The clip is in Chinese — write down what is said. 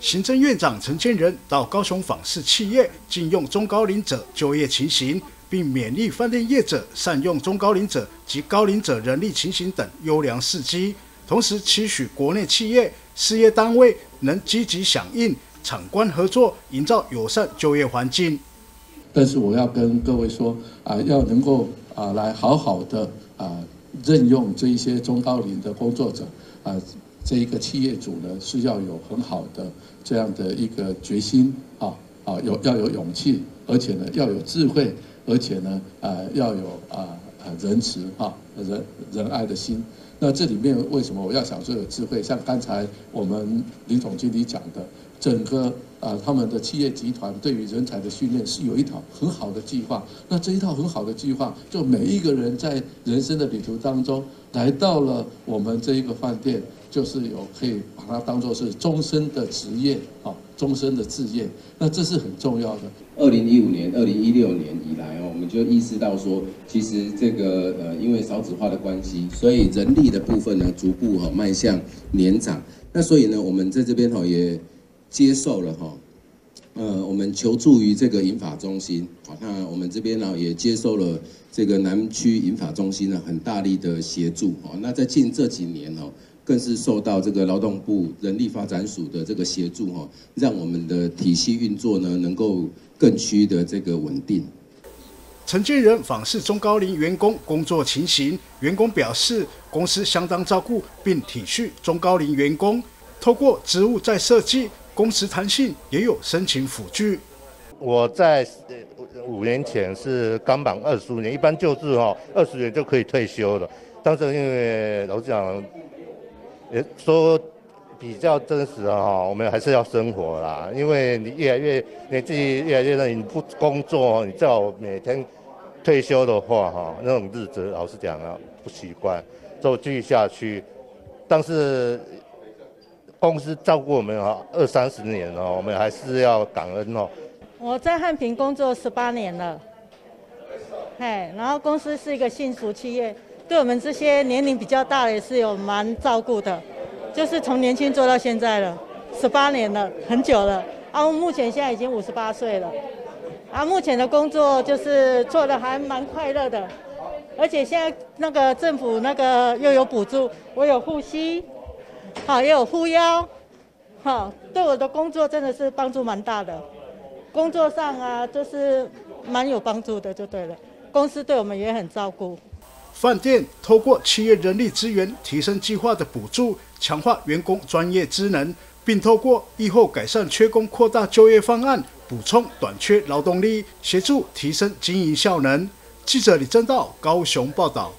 行政院长陈建仁到高雄访视企业，禁用中高龄者就业情形，并勉励饭店业者善用中高龄者及高龄者人力情形等优良事迹，同时期许国内企业事业单位能积极响应，厂官合作，营造友善就业环境。但是我要跟各位说啊，要能够啊来好好的啊任用这一些中高龄的工作者啊，这一个企业主呢是要有很好的这样的一个决心啊啊有要有勇气，而且呢要有智慧，而且呢啊要有啊啊仁慈啊仁仁爱的心。那这里面为什么我要想说有智慧？像刚才我们林总经理讲的。整个啊，他们的企业集团对于人才的训练是有一套很好的计划。那这一套很好的计划，就每一个人在人生的旅途当中，来到了我们这一个饭店，就是有可以把它当做是终身的职业啊，终身的志业。那这是很重要的。二零一五年、二零一六年以来哦，我们就意识到说，其实这个呃，因为少子化的关系，所以人力的部分呢，逐步哈迈向年长。那所以呢，我们在这边哈也。接受了哈，呃，我们求助于这个银法中心，好，那我们这边呢也接受了这个南区银法中心呢很大力的协助，哦，那在近这几年哦，更是受到这个劳动部人力发展署的这个协助哈，让我们的体系运作呢能够更趋的这个稳定。陈建仁访视中高龄员工工作情形，员工表示公司相当照顾并体恤中高龄员工，透过职务再设计。工时弹性也有申请辅具。我在五年前是刚满二十五年，一般就是哈二十年就可以退休了。当时因为老实讲，也说比较真实哈，我们还是要生活啦。因为你越来越年纪越来越大，你不工作，你叫我每天退休的话哈，那种日子老实讲啊不习惯，就继续下去。但是。公司照顾我们啊，二三十年了，我们还是要感恩哦。我在汉平工作十八年了，嘿，然后公司是一个幸福企业，对我们这些年龄比较大的也是有蛮照顾的，就是从年轻做到现在了，十八年了，很久了。啊，目前现在已经五十八岁了，啊，目前的工作就是做的还蛮快乐的，而且现在那个政府那个又有补助，我有护膝。好，也有护腰，好，对我的工作真的是帮助蛮大的。工作上啊，就是蛮有帮助的，就对了。公司对我们也很照顾。饭店透过企业人力资源提升计划的补助，强化员工专业职能，并透过疫后改善缺工扩大就业方案，补充短缺劳动力，协助提升经营效能。记者李正道高雄报道。